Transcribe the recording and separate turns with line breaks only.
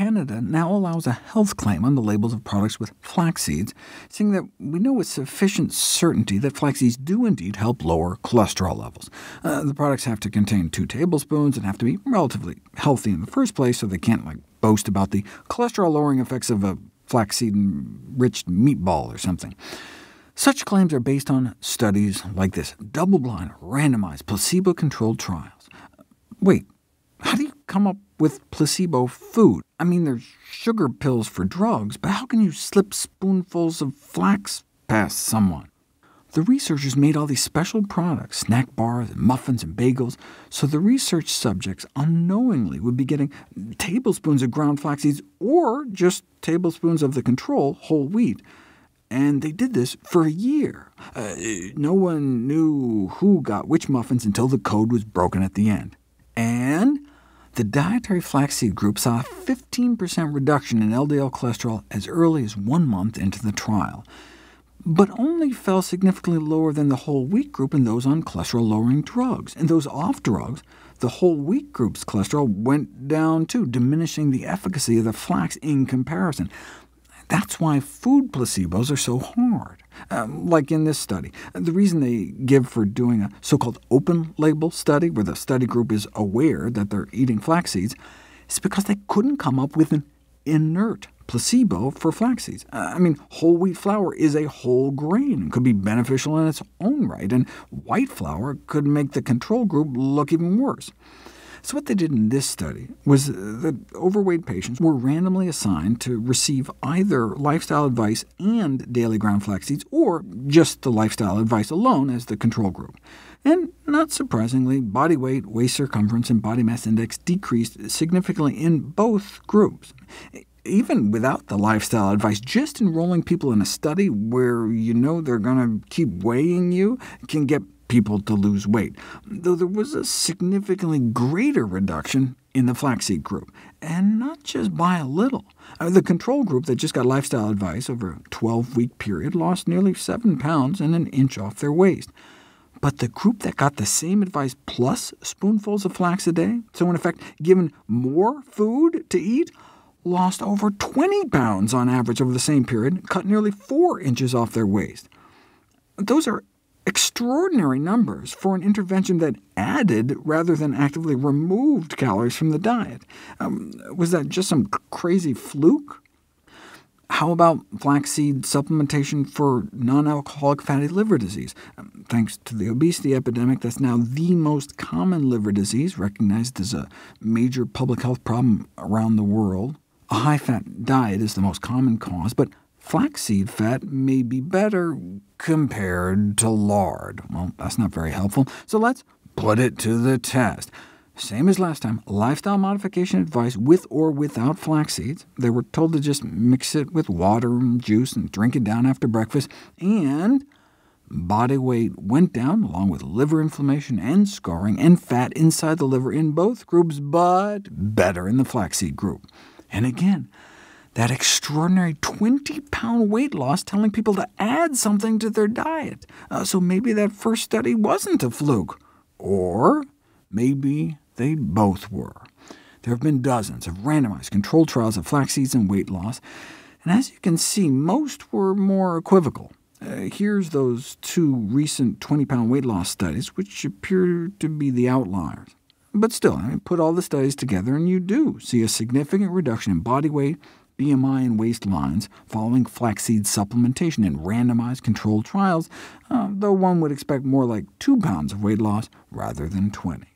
Canada now allows a health claim on the labels of products with flax seeds, saying that we know with sufficient certainty that flax seeds do indeed help lower cholesterol levels. Uh, the products have to contain 2 tablespoons and have to be relatively healthy in the first place, so they can't like boast about the cholesterol-lowering effects of a flaxseed-rich meatball or something. Such claims are based on studies like this, double-blind, randomized, placebo-controlled trials. Wait, how do you come up with placebo food? I mean, there's sugar pills for drugs, but how can you slip spoonfuls of flax past someone? The researchers made all these special products, snack bars, and muffins, and bagels, so the research subjects unknowingly would be getting tablespoons of ground flax seeds, or just tablespoons of the control, whole wheat. And they did this for a year. Uh, no one knew who got which muffins until the code was broken at the end. And the dietary flaxseed group saw a 15% reduction in LDL cholesterol as early as one month into the trial but only fell significantly lower than the whole wheat group in those on cholesterol-lowering drugs. And those off drugs, the whole wheat group's cholesterol went down too, diminishing the efficacy of the flax in comparison. That's why food placebos are so hard. Um, like in this study. The reason they give for doing a so-called open-label study, where the study group is aware that they're eating flax seeds, is because they couldn't come up with an inert placebo for flax seeds. Uh, I mean, whole wheat flour is a whole grain could be beneficial in its own right, and white flour could make the control group look even worse. So what they did in this study was that overweight patients were randomly assigned to receive either lifestyle advice and daily ground flax seeds, or just the lifestyle advice alone as the control group. And not surprisingly, body weight, waist circumference, and body mass index decreased significantly in both groups even without the lifestyle advice, just enrolling people in a study where you know they're going to keep weighing you can get people to lose weight, though there was a significantly greater reduction in the flaxseed group, and not just by a little. Uh, the control group that just got lifestyle advice over a 12-week period lost nearly 7 pounds and an inch off their waist. But the group that got the same advice plus spoonfuls of flax a day, so in effect given more food to eat, lost over 20 pounds on average over the same period, cut nearly 4 inches off their waist. Those are extraordinary numbers for an intervention that added rather than actively removed calories from the diet. Um, was that just some crazy fluke? How about flaxseed supplementation for non-alcoholic fatty liver disease? Um, thanks to the obesity epidemic, that's now the most common liver disease, recognized as a major public health problem around the world. A high-fat diet is the most common cause, but flaxseed fat may be better compared to lard. Well, that's not very helpful, so let's put it to the test. Same as last time, lifestyle modification advice with or without flax seeds. They were told to just mix it with water and juice and drink it down after breakfast, and body weight went down, along with liver inflammation and scarring, and fat inside the liver in both groups, but better in the flaxseed group. And again, that extraordinary 20-pound weight loss telling people to add something to their diet. Uh, so maybe that first study wasn't a fluke. Or maybe they both were. There have been dozens of randomized controlled trials of flax seeds and weight loss, and as you can see, most were more equivocal. Uh, here's those two recent 20-pound weight loss studies, which appear to be the outliers. But still, I mean, put all the studies together, and you do see a significant reduction in body weight, BMI, and waist lines following flaxseed supplementation in randomized controlled trials, uh, though one would expect more like 2 pounds of weight loss rather than 20.